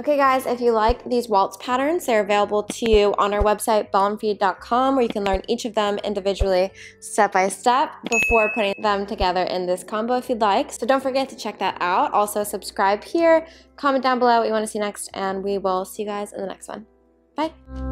Okay, guys, if you like these waltz patterns, they're available to you on our website, ballroomfeed.com, where you can learn each of them individually, step by step, before putting them together in this combo if you'd like. So don't forget to check that out. Also, subscribe here, comment down below what you want to see next, and we will see you guys in the next one. Bye.